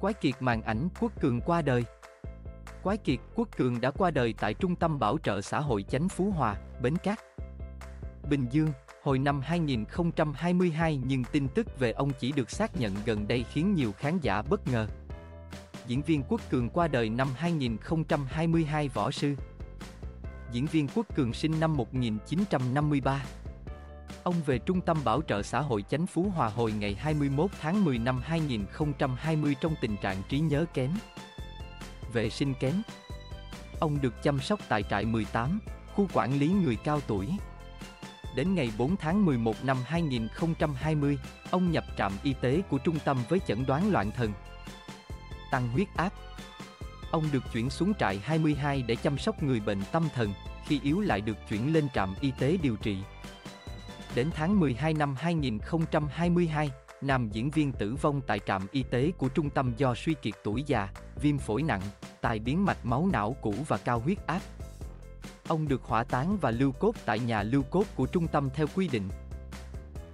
Quái kiệt màn ảnh Quốc Cường qua đời Quái kiệt Quốc Cường đã qua đời tại Trung tâm Bảo trợ xã hội Chánh Phú Hòa, Bến Cát. Bình Dương, hồi năm 2022 nhưng tin tức về ông chỉ được xác nhận gần đây khiến nhiều khán giả bất ngờ. Diễn viên Quốc Cường qua đời năm 2022 võ sư. Diễn viên Quốc Cường sinh năm 1953. Ông về Trung tâm Bảo trợ xã hội Chánh Phú Hòa hồi ngày 21 tháng 10 năm 2020 trong tình trạng trí nhớ kém. Vệ sinh kém. Ông được chăm sóc tại trại 18, khu quản lý người cao tuổi. Đến ngày 4 tháng 11 năm 2020, ông nhập trạm y tế của trung tâm với chẩn đoán loạn thần. Tăng huyết áp. Ông được chuyển xuống trại 22 để chăm sóc người bệnh tâm thần, khi yếu lại được chuyển lên trạm y tế điều trị. Đến tháng 12 năm 2022, nam diễn viên tử vong tại trạm y tế của trung tâm do suy kiệt tuổi già, viêm phổi nặng, tai biến mạch máu não cũ và cao huyết áp. Ông được hỏa táng và lưu cốt tại nhà lưu cốt của trung tâm theo quy định.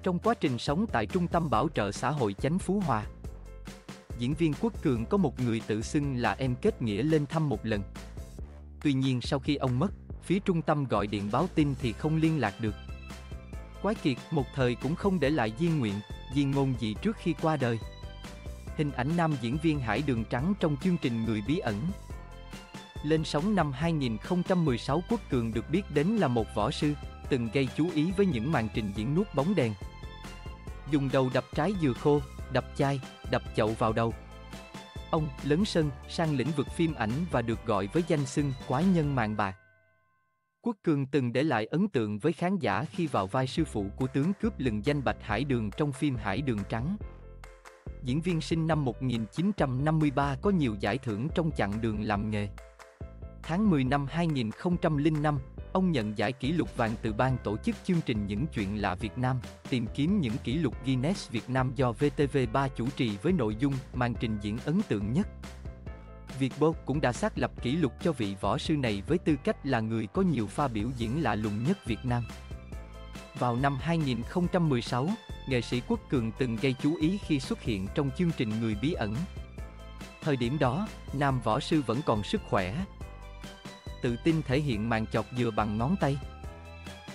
Trong quá trình sống tại trung tâm bảo trợ xã hội Chánh Phú Hòa, diễn viên Quốc Cường có một người tự xưng là em kết nghĩa lên thăm một lần. Tuy nhiên sau khi ông mất, phía trung tâm gọi điện báo tin thì không liên lạc được. Quái kiệt một thời cũng không để lại di nguyện, di ngôn gì trước khi qua đời. Hình ảnh nam diễn viên Hải Đường Trắng trong chương trình Người Bí Ẩn. Lên sóng năm 2016 Quốc Cường được biết đến là một võ sư, từng gây chú ý với những màn trình diễn nuốt bóng đèn. Dùng đầu đập trái dừa khô, đập chai, đập chậu vào đầu. Ông lớn sân sang lĩnh vực phim ảnh và được gọi với danh xưng quái nhân màn bạc. Quốc Cường từng để lại ấn tượng với khán giả khi vào vai sư phụ của tướng cướp lừng danh Bạch Hải Đường trong phim Hải Đường Trắng. Diễn viên sinh năm 1953 có nhiều giải thưởng trong chặng đường làm nghề. Tháng 10 năm 2005, ông nhận giải kỷ lục vàng từ ban tổ chức chương trình Những chuyện lạ Việt Nam, tìm kiếm những kỷ lục Guinness Việt Nam do VTV3 chủ trì với nội dung màn trình diễn ấn tượng nhất. Vietbo cũng đã xác lập kỷ lục cho vị võ sư này với tư cách là người có nhiều pha biểu diễn lạ lùng nhất Việt Nam. Vào năm 2016, nghệ sĩ Quốc Cường từng gây chú ý khi xuất hiện trong chương trình Người Bí Ẩn. Thời điểm đó, nam võ sư vẫn còn sức khỏe. Tự tin thể hiện màn chọc dừa bằng ngón tay.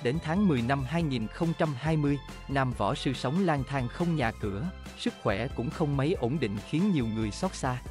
Đến tháng 10 năm 2020, nam võ sư sống lang thang không nhà cửa, sức khỏe cũng không mấy ổn định khiến nhiều người xót xa.